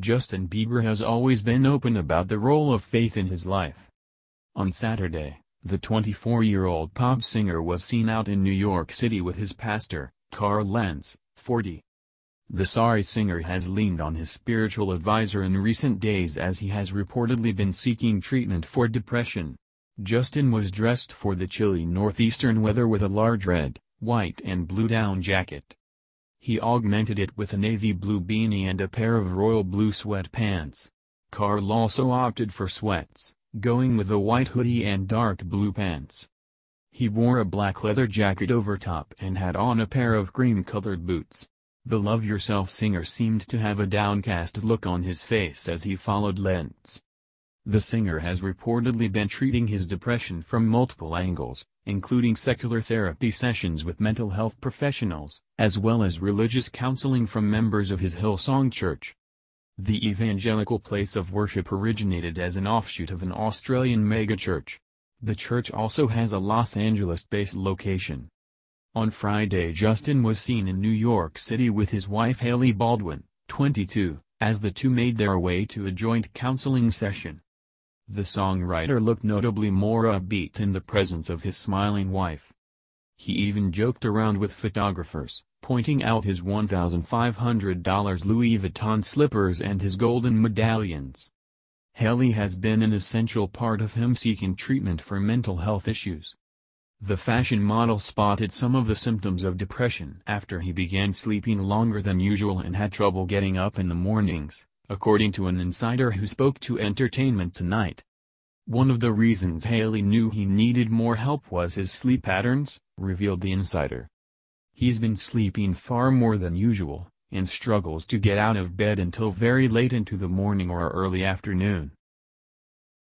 Justin Bieber has always been open about the role of faith in his life. On Saturday, the 24-year-old pop singer was seen out in New York City with his pastor, Carl Lentz, 40. The sorry singer has leaned on his spiritual advisor in recent days as he has reportedly been seeking treatment for depression. Justin was dressed for the chilly northeastern weather with a large red, white and blue down jacket. He augmented it with a navy blue beanie and a pair of royal blue sweatpants. Carl also opted for sweats, going with a white hoodie and dark blue pants. He wore a black leather jacket over top and had on a pair of cream-colored boots. The Love Yourself singer seemed to have a downcast look on his face as he followed Lentz. The singer has reportedly been treating his depression from multiple angles, including secular therapy sessions with mental health professionals, as well as religious counseling from members of his Hillsong Church. The evangelical place of worship originated as an offshoot of an Australian megachurch. The church also has a Los Angeles-based location. On Friday Justin was seen in New York City with his wife Hailey Baldwin, 22, as the two made their way to a joint counseling session. The songwriter looked notably more upbeat in the presence of his smiling wife. He even joked around with photographers, pointing out his $1,500 Louis Vuitton slippers and his golden medallions. Hailey has been an essential part of him seeking treatment for mental health issues. The fashion model spotted some of the symptoms of depression after he began sleeping longer than usual and had trouble getting up in the mornings, according to an insider who spoke to Entertainment Tonight. One of the reasons Hailey knew he needed more help was his sleep patterns, revealed the insider. He's been sleeping far more than usual, and struggles to get out of bed until very late into the morning or early afternoon.